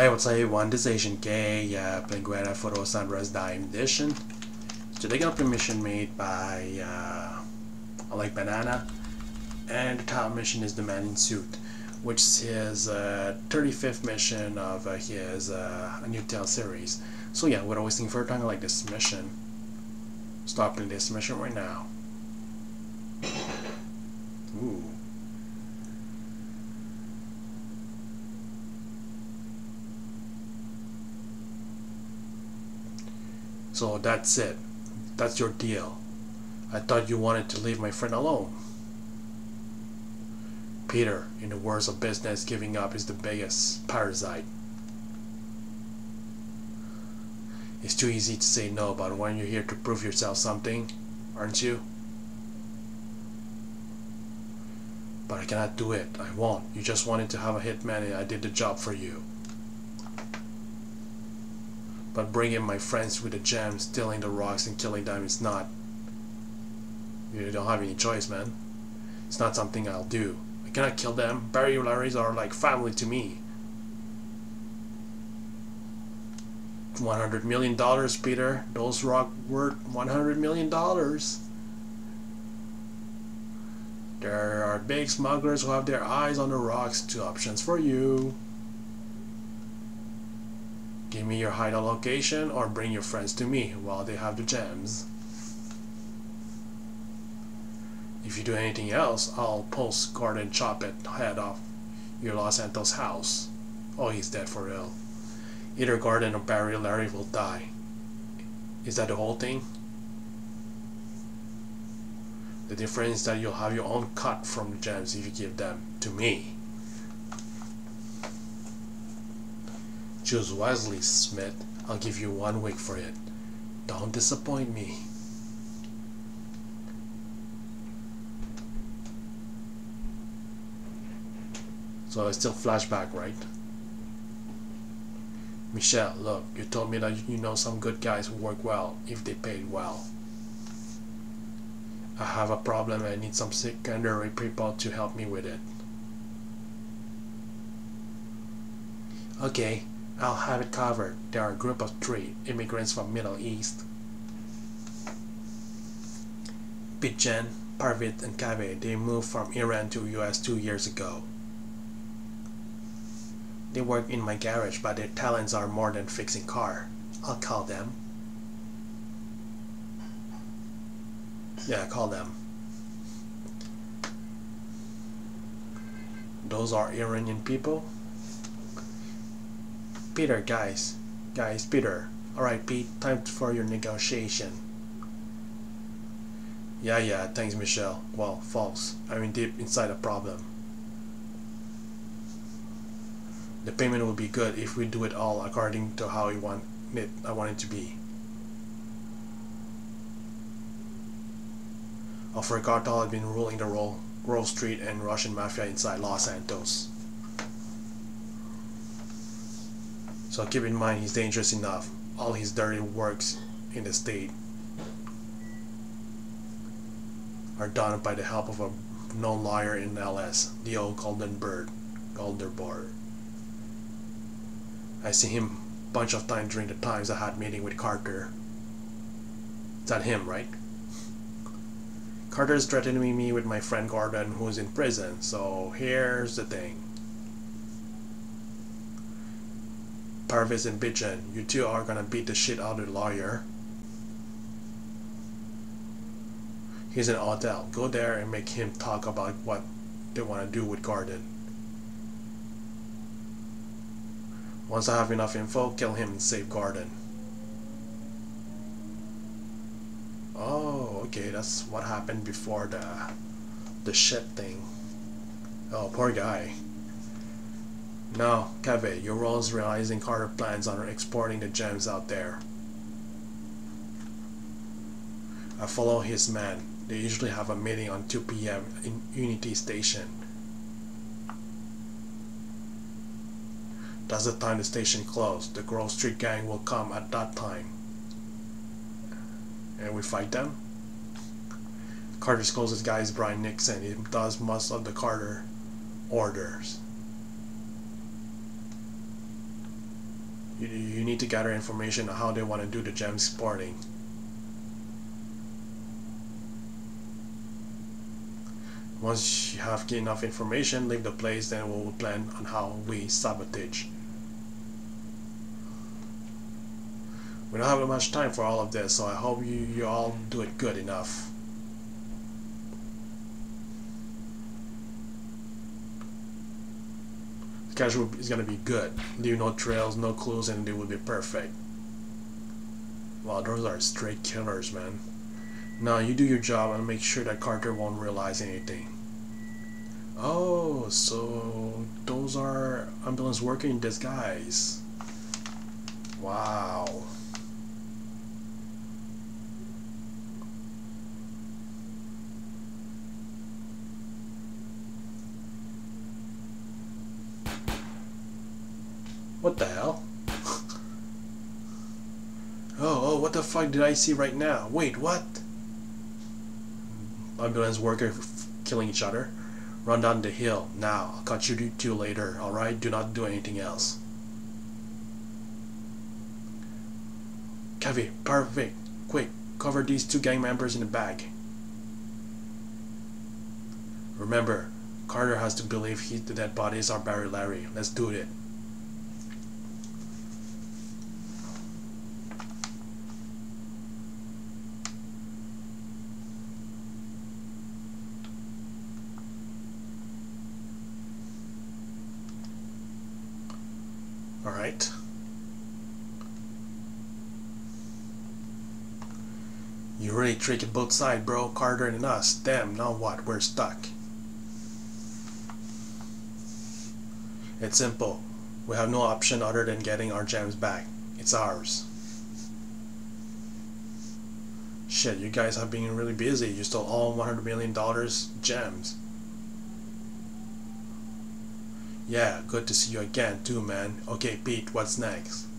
Up everyone, this is AznKei, uh, playing Guerra Photo Sunrise DYOM Edition. Today got a mission made by uh, ILikeBanana, and the top mission is the Man in Suit, which is his uh, 35th mission of uh, his uh, New Tale series. So yeah, without wasting further time, I like this mission. Stopping this mission right now. Ooh. So that's it. That's your deal. I thought you wanted to leave my friend alone. Peter, in the words of business, giving up is the biggest parasite. It's too easy to say no, but when you're here to prove yourself something, aren't you? But I cannot do it. I won't. You just wanted to have a hitman and I did the job for you. But bringing my friends with the gems, stealing the rocks and killing them is not. You don't have any choice, man. It's not something I'll do. I cannot kill them. Barry Larrys are like family to me. $100 million, Peter. Those rocks worth $100 million. There are big smugglers who have their eyes on the rocks. Two options for you. Give me your hideout location or bring your friends to me while they have the gems. If you do anything else, I'll post Gordon chop it head off your Los Santos house. Oh, he's dead for real. Either Gordon or Barry Larry will die. Is that the whole thing? The difference is that you'll have your own cut from the gems if you give them to me. Choose wisely, Smith. I'll give you one week for it. Don't disappoint me. So it's still flashback, right? Michelle, look, you told me that you know some good guys who work well if they paid well. I have a problem I need some secondary people to help me with it. Okay, I'll have it covered. There are a group of three immigrants from Middle East. Bijan, Parvit, and Kaveh, they moved from Iran to US two years ago. They work in my garage, but their talents are more than fixing car. I'll call them. Yeah, call them. Those are Iranian people? Peter, guys. Guys, Peter. Alright, Pete, time for your negotiation. Yeah, yeah, thanks, Michelle. Well, false. I'm in deep inside a problem. The payment will be good if we do it all according to how I want it, I want it to be. Alfred Carter had been ruling the Grove Street and Russian Mafia inside Los Santos. So keep in mind he's dangerous enough. All his dirty works in the state are done by the help of a known lawyer in LS, the old Golden Bird, Golden Bird. I see him a bunch of times during the times I had meeting with Carter. It's not him, right? Carter's threatening me with my friend Gordon who's in prison, so here's the thing. Parvis and Bijan, you two are gonna beat the shit out of the lawyer. He's in hotel. Go there and make him talk about what they want to do with Gordon. Once I have enough info, kill him and save Gordon. Oh, okay, that's what happened before the the shit thing. Oh, poor guy. No, Kaveh, your role is realizing Carter plans on exporting the gems out there. I follow his man. They usually have a meeting on 2 p.m. in Unity Station. That's the time the station closed. The Grove Street gang will come at that time. And we fight them. Carter's closest guy is Brian Nixon. He does most of the Carter orders. You, you need to gather information on how they want to do the gem sporting. Once you have enough information, leave the place, then we'll plan on how we sabotage. We don't have much time for all of this, so I hope you, you all do it good enough. Casual is gonna be good. Leave no trails, no clues, and it will be perfect. Wow, those are straight killers, man. Now you do your job and make sure that Carter won't realize anything. Oh, so those are ambulance working in disguise. Wow. What the hell? oh, oh, what the fuck did I see right now? Wait, what? Ambulance worker killing each other. Run down the hill, now. I'll catch you two later, alright? Do not do anything else. Kevin, perfect. Quick, cover these two gang members in the bag. Remember, Carter has to believe he, the dead bodies are Barry Larry. Let's do it. Alright. You really tricked both sides, bro. Carter and us. Damn, now what? We're stuck. It's simple. We have no option other than getting our gems back. It's ours. Shit, you guys have been really busy. You stole all $100 million gems. Yeah, good to see you again too, man. Okay, Pete, what's next?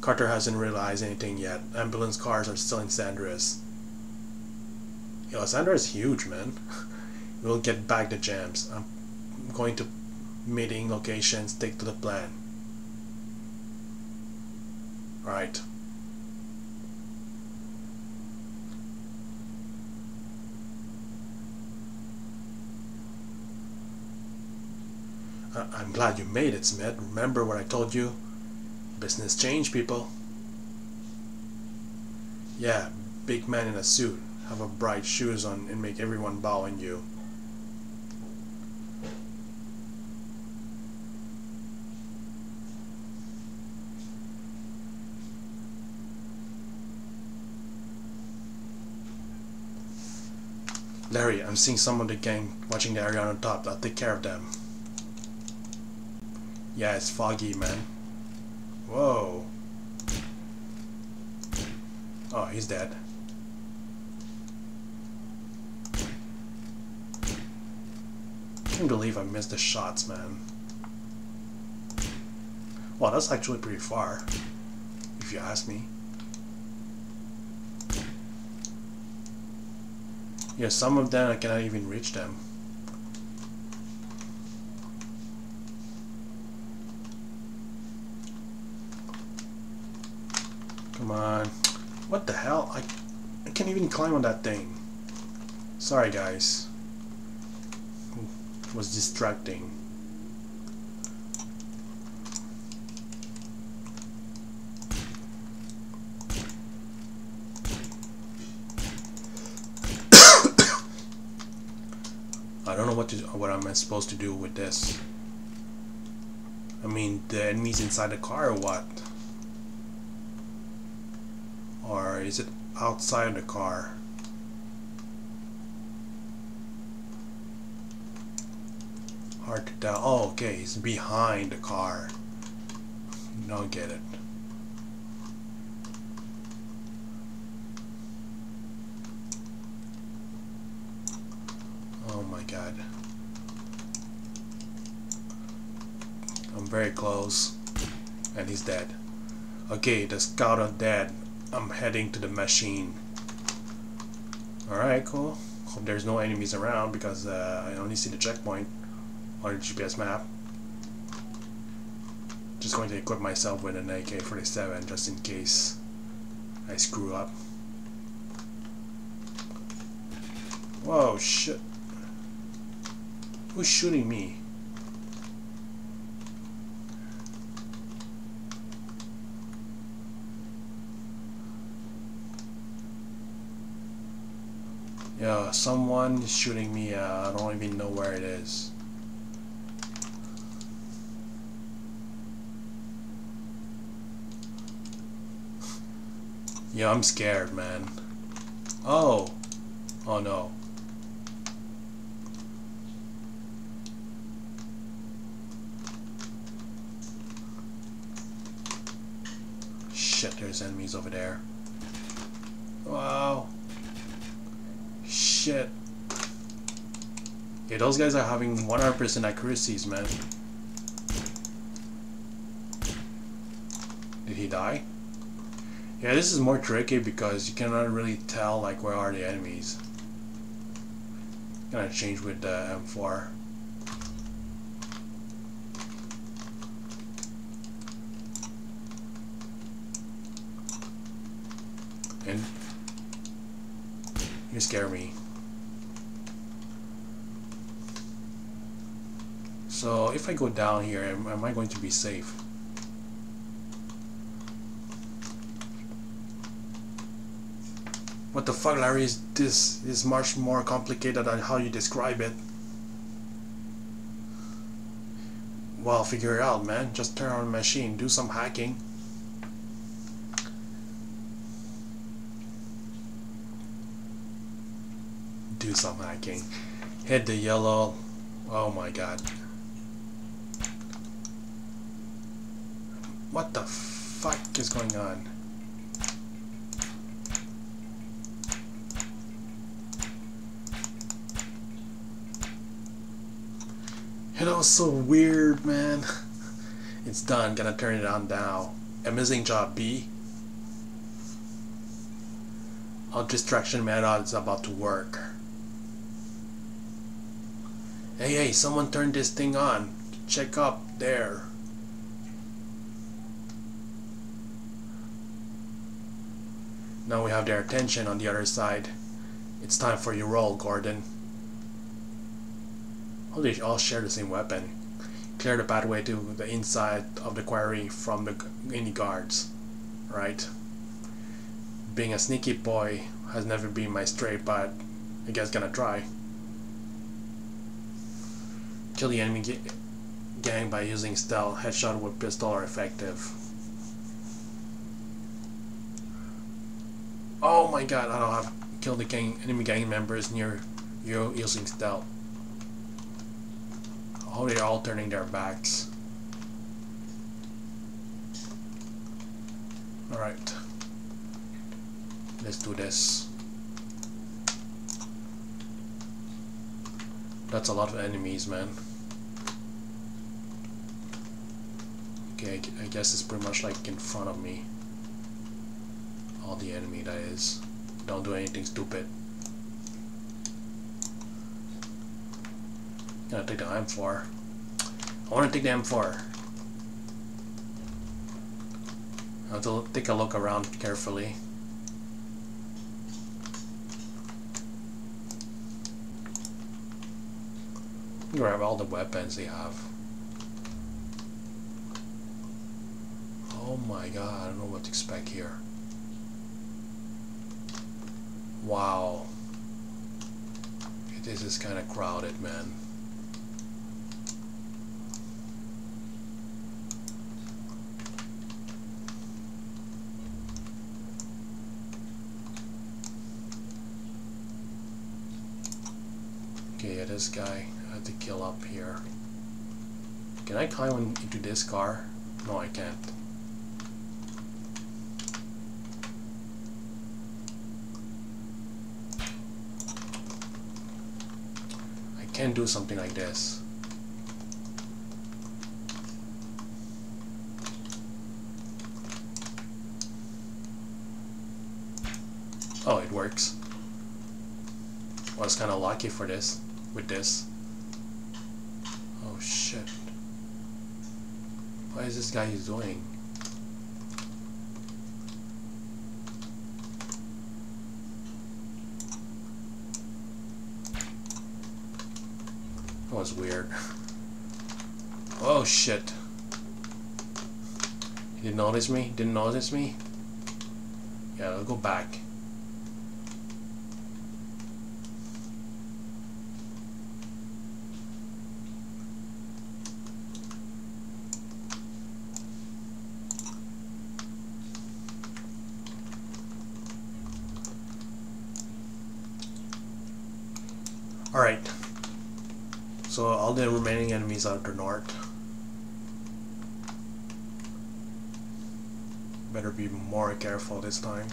Carter hasn't realized anything yet. Ambulance cars are still in San Andreas. Yo, San Andreas huge, man. we'll get back the gems. I'm going to meeting locations, stick to the plan. Right. I'm glad you made it, Smith. Remember what I told you? Business change, people. Yeah, big man in a suit. Have a bright shoes on and make everyone bow on you. Larry, I'm seeing some of the gang watching the area on top. I'll take care of them. Yeah, it's foggy, man. Whoa. Oh, he's dead. I Can't believe I missed the shots, man. Wow, that's actually pretty far, if you ask me. Yeah, some of them I cannot even reach them. Come on. What the hell? I, I can't even climb on that thing. Sorry, guys. It was distracting. I don't know what to, what I'm supposed to do with this. I mean, the enemies inside the car or what? Is it outside the car? Hard to tell. Oh, okay, it's behind the car. Don't get it. Oh my god. I'm very close. And he's dead. Okay, the scout are dead. I'm heading to the machine. Alright, cool. Hope there's no enemies around because uh, I only see the checkpoint. on the GPS map. Just going to equip myself with an AK-47 just in case I screw up. Whoa, shit. Who's shooting me? Yeah, someone is shooting me. Uh, I don't even know where it is. Yeah, I'm scared, man. Oh. Oh no. Shit, there's enemies over there. Wow. Shit. Yeah, those guys are having 100% accuracies, man. Did he die? Yeah, this is more tricky because you cannot really tell like where are the enemies. Gonna change with the M4. And you scare me. So if I go down here, am, am I going to be safe? What the fuck, Larry? Is this is much more complicated than how you describe it. Well, figure it out, man. Just turn on the machine, do some hacking. Do some hacking. Hit the yellow. Oh my god. What the fuck is going on? It was so weird, man. It's done. Gonna turn it on now. Amazing job, B. Our distraction method is about to work. Hey, hey, someone turned this thing on. Check up there. Now we have their attention on the other side. It's time for your roll, Gordon. Oh, they all share the same weapon. Clear the pathway to the inside of the quarry from the any guards. Right? Being a sneaky boy has never been my straight, but I guess gonna try. Kill the enemy gang by using stealth. Headshot with pistol are effective. Oh my god, I don't have killed the gang enemy gang members near you using stealth. Oh, they're all turning their backs. Alright. Let's do this. That's a lot of enemies, man. Okay, I guess it's pretty much like in front of me. All the enemy, that is. Don't do anything stupid. I'm Gonna take the M4. I wanna take the M4. I have to take a look around carefully. Grab all the weapons they have. Oh my god, I don't know what to expect here. Wow. This is kind of crowded, man. Okay, yeah, this guy I have to kill up here. Can I climb into this car? No, I can't. Can do something like this. Oh, it works. I was kind of lucky for this with this. Oh shit. What is this guy doing? That was weird. Oh shit. He didn't notice me? Didn't notice me? Yeah, I'll go back. Alright. So all the enemies are to north. Better be more careful this time.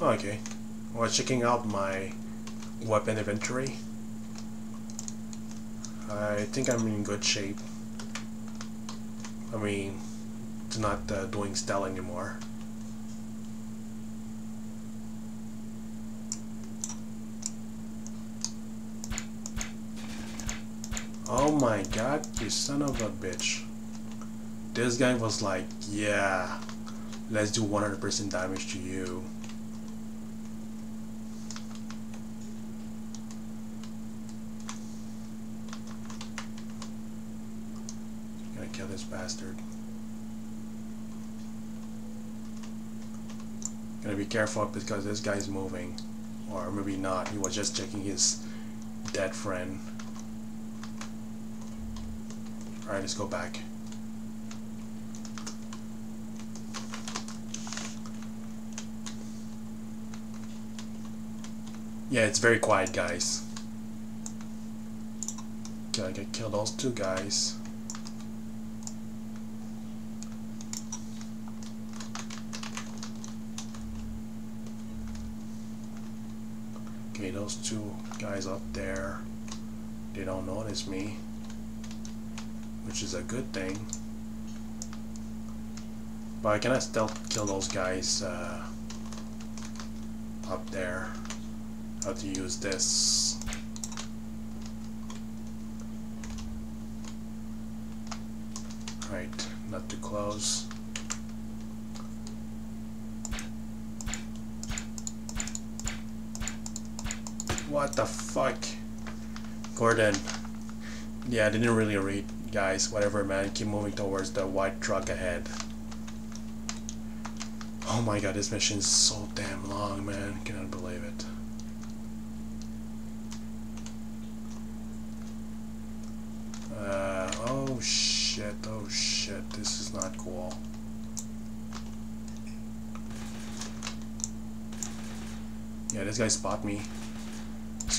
Okay. Was checking out my weapon inventory. I think I'm in good shape. I mean, it's not uh, doing stealth anymore. Oh my god, you son of a bitch. This guy was like, yeah, let's do 100% damage to you. Kill this bastard. Gotta be careful because this guy's moving. Or maybe not. He was just checking his dead friend. Alright, let's go back. Yeah, it's very quiet, guys. Gotta get kill those two guys. Okay, those two guys up there, they don't notice me, which is a good thing. But I cannot still kill those guys uh, up there. How to use this. Right, not too close. What the fuck? Gordon. Yeah, I didn't really read, guys. Whatever, man. Keep moving towards the white truck ahead. Oh my god, this mission is so damn long, man. Cannot believe it. Uh, oh shit, oh shit. This is not cool. Yeah, this guy spot me.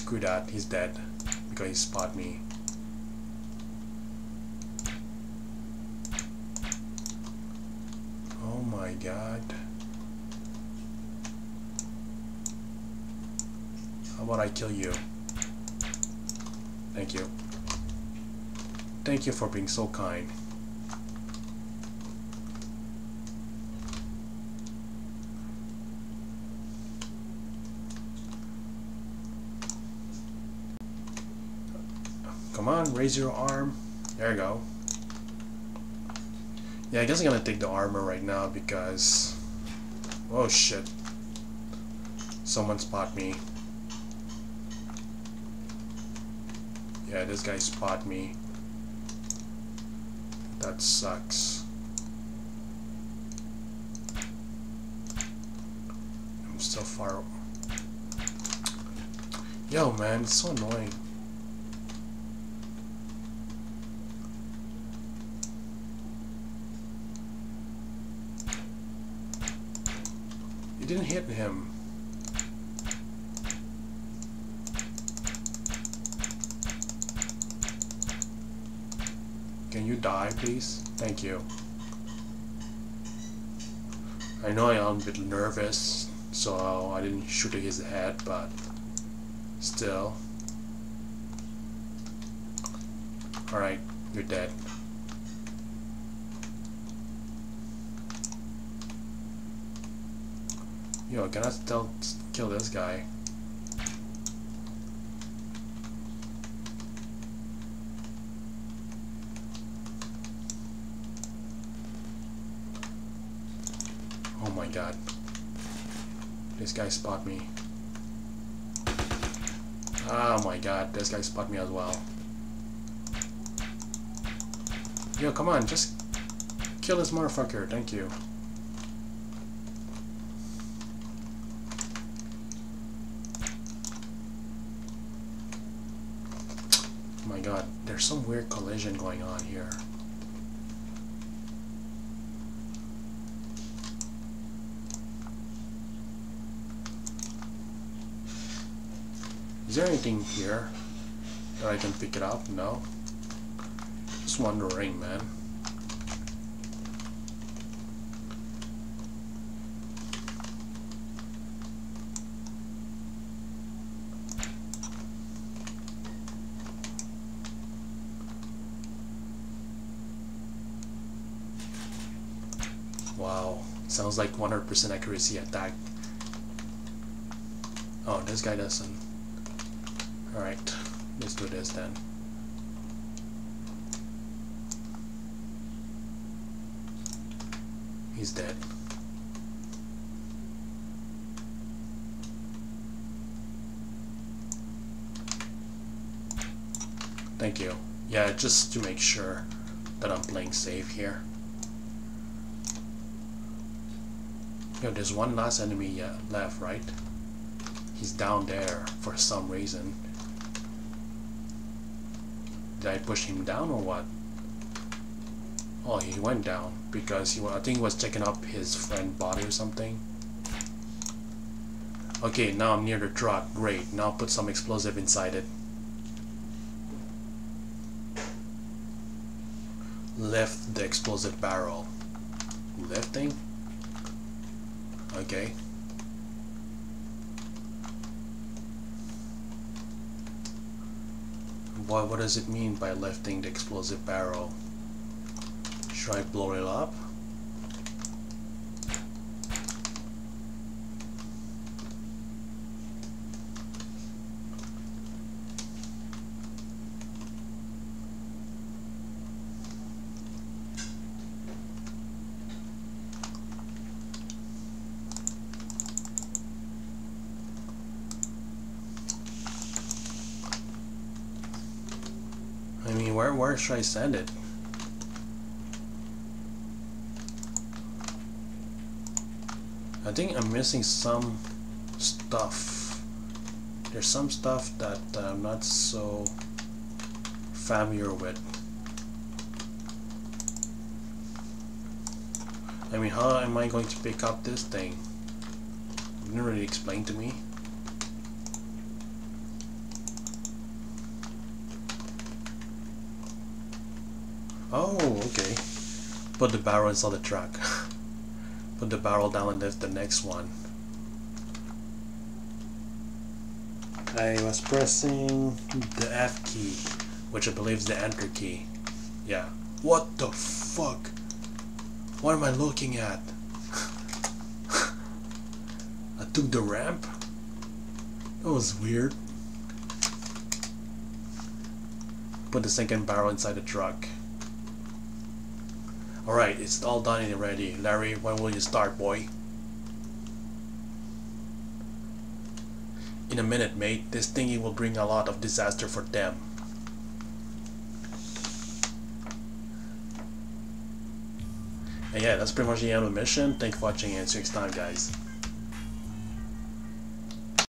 Screw that, he's dead. Because he spot me. Oh my god. How about I kill you? Thank you. Thank you for being so kind. Come on, raise your arm. There you go. Yeah, I guess I'm gonna take the armor right now because... Oh shit. Someone spot me. Yeah, this guy spot me. That sucks. I'm still far... Yo man, it's so annoying. It didn't hit him. Can you die, please? Thank you. I know I'm a bit nervous, so I didn't shoot his head, but still. Alright, You're dead. Yo, can I still kill this guy? Oh my god. This guy spot me. Oh my god, this guy spot me as well. Yo, come on, just kill this motherfucker, thank you. God, there's some weird collision going on here. Is there anything here that I can pick it up? No. Just wondering, man. Wow, sounds like 100% accuracy attack. Oh, this guy doesn't. Alright, let's do this then. He's dead. Thank you. Yeah, just to make sure that I'm playing safe here. Yo, there's one last enemy uh, left, right? He's down there for some reason. Did I push him down or what? Oh, he went down because he I think he was checking up his friend body or something. Okay, now I'm near the truck. Great. Now put some explosive inside it. Lift the explosive barrel. Lifting? Okay. What, what does it mean by lifting the explosive barrel? Should I blow it up? Where, where should I send it? I think I'm missing some stuff. There's some stuff that uh, I'm not so familiar with. I mean, how am I going to pick up this thing? You didn't really explain to me. Oh, okay. Put the barrel inside the truck. Put the barrel down and lift the next one. I was pressing the F key, which I believe is the enter key. Yeah. What the fuck? What am I looking at? I took the ramp? That was weird. Put the second barrel inside the truck. Alright, it's all done and ready. Larry, when will you start, boy? In a minute, mate. This thingy will bring a lot of disaster for them. And yeah, that's pretty much the end of the mission. Thanks for watching and see you next time, guys.